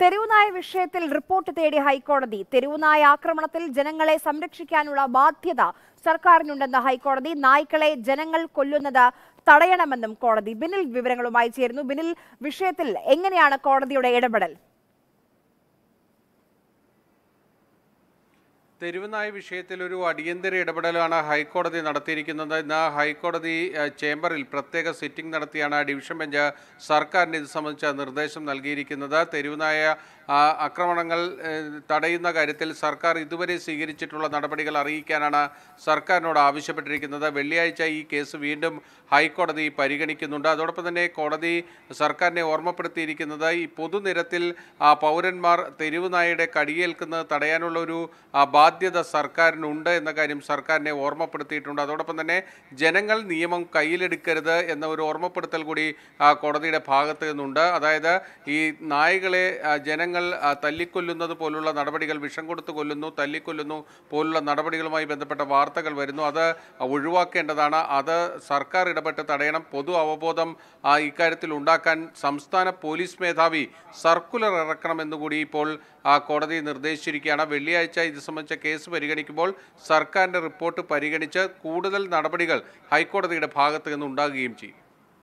തെരുവുനായ വിഷയത്തിൽ റിപ്പോർട്ട് തേടി ഹൈക്കോടതി. തെരുവുനായ ആക്രമണത്തിൽ ജനങ്ങളെ സംരക്ഷിക്കാനുള്ള ബാധ്യത സർക്കാരിനുണ്ടെന്ന ഹൈക്കോടതി. നായ്ക്കളെ ജനങ്ങൾ കൊല്ലുന്നത് തടയണമെന്നും കോടതി. ബിനിൽ വിവരങ്ങളുമായി ചേരുന്നു. ബിനിൽ വിഷയത്തിൽ എങ്ങനെയാണ് കോടതിയുടെ ഇടപെടൽ? തെരുവുനായ വിഷയത്തിൽ ഒരു അടിയന്തര ഇടപെടലാണ് ഹൈക്കോടതി നടത്തിയിരിക്കുന്നത്. ഇന്ന് ഹൈക്കോടതി ചേംബറിൽ പ്രത്യേക സിറ്റിംഗ് നടത്തിയാണ് ഡിവിഷൻ ബെഞ്ച് സർക്കാരിന് ഇത് സംബന്ധിച്ച നിർദ്ദേശം നൽകിയിരിക്കുന്നത്. തെരുവുനായ ആക്രമണങ്ങൾ തടയുന്ന കാര്യത്തിൽ സർക്കാർ ഇതുവരെ സ്വീകരിച്ചിട്ടുള്ള നടപടികൾ അറിയിക്കാനാണ് സർക്കാരിനോട് ആവശ്യപ്പെട്ടിരിക്കുന്നത്. വെള്ളിയാഴ്ച ഈ കേസ് വീണ്ടും ഹൈക്കോടതി പരിഗണിക്കുന്നുണ്ട്. അതോടൊപ്പം തന്നെ കോടതി സർക്കാരിനെ ഓർമ്മപ്പെടുത്തിയിരിക്കുന്നത് ഈ പൊതുനിരത്തിൽ പൗരന്മാർ തെരുവുനായയുടെ കടിയേൽക്കുന്നത് തടയാനുള്ള ഒരു ബാധ്യത സർക്കാരിനുണ്ട് എന്ന കാര്യം സർക്കാരിനെ ഓർമ്മപ്പെടുത്തിയിട്ടുണ്ട്. അതോടൊപ്പം തന്നെ ജനങ്ങൾ നിയമം കയ്യിലെടുക്കരുത് എന്ന ഒരു ഓർമ്മപ്പെടുത്തൽ കൂടി കോടതിയുടെ ഭാഗത്ത് നിന്നുണ്ട്. അതായത് ഈ നായകളെ ജനങ്ങൾ തല്ലിക്കൊല്ലുന്നത് പോലുള്ള നടപടികൾ വിഷം കൊടുത്ത് കൊല്ലുന്നു തല്ലിക്കൊല്ലുന്നു പോലുള്ള നടപടികളുമായി ബന്ധപ്പെട്ട വാർത്തകൾ വരുന്നു. അത് ഒഴിവാക്കേണ്ടതാണ്. അത് സർക്കാർ ഇടപെട്ട് തടയണം. പൊതു അവബോധം ഇക്കാര്യത്തിൽ ഉണ്ടാക്കാൻ സംസ്ഥാന പോലീസ് മേധാവി സർക്കുലർ ഇറക്കണമെന്നുകൂടി ഇപ്പോൾ കോടതി നിർദ്ദേശിച്ചിരിക്കുകയാണ്. വെള്ളിയാഴ്ച ഇത് സംബന്ധിച്ച കേസ് പരിഗണിക്കുമ്പോൾ സർക്കാരിന്റെ റിപ്പോർട്ട് പരിഗണിച്ച് കൂടുതൽ നടപടികൾ ഹൈക്കോടതിയുടെ ഭാഗത്ത് നിന്ന് ഉണ്ടാകുകയും ചെയ്യും.